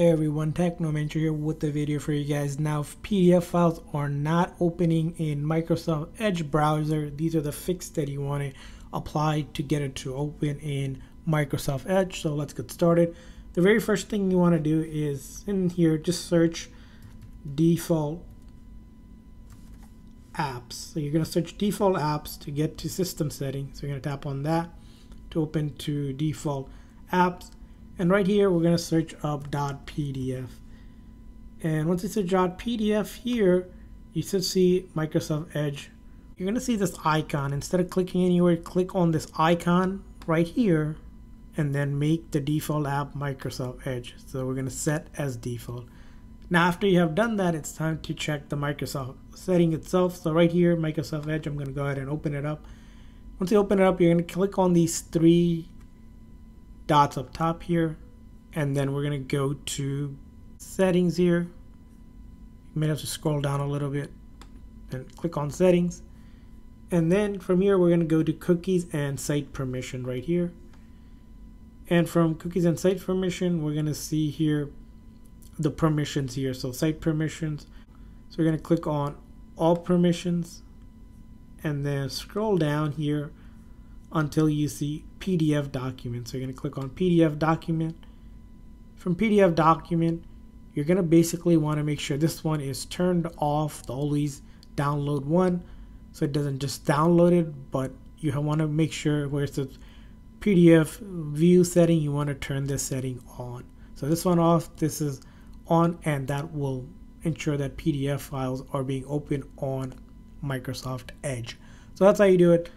Hey everyone, Technomentary here with the video for you guys. Now, PDF files are not opening in Microsoft Edge browser, these are the fixes that you want to apply to get it to open in Microsoft Edge. So let's get started. The very first thing you want to do is in here, just search default apps. So you're going to search default apps to get to system settings. So you're going to tap on that to open to default apps and right here, we're going to search up .pdf. And once you search .pdf here, you should see Microsoft Edge. You're going to see this icon. Instead of clicking anywhere, click on this icon right here and then make the default app Microsoft Edge. So we're going to set as default. Now after you have done that, it's time to check the Microsoft setting itself. So right here, Microsoft Edge, I'm going to go ahead and open it up. Once you open it up, you're going to click on these three dots up top here and then we're going to go to settings here. You may have to scroll down a little bit and click on settings. And then from here we're going to go to cookies and site permission right here. And from cookies and site permission we're going to see here the permissions here. So site permissions. So we're going to click on all permissions and then scroll down here until you see PDF document. So you're going to click on PDF document. From PDF document, you're going to basically want to make sure this one is turned off, the always download one, so it doesn't just download it, but you want to make sure where it says PDF view setting, you want to turn this setting on. So this one off, this is on, and that will ensure that PDF files are being opened on Microsoft Edge. So that's how you do it.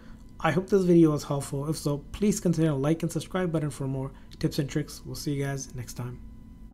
I hope this video was helpful. If so, please consider a like and subscribe button for more tips and tricks. We'll see you guys next time.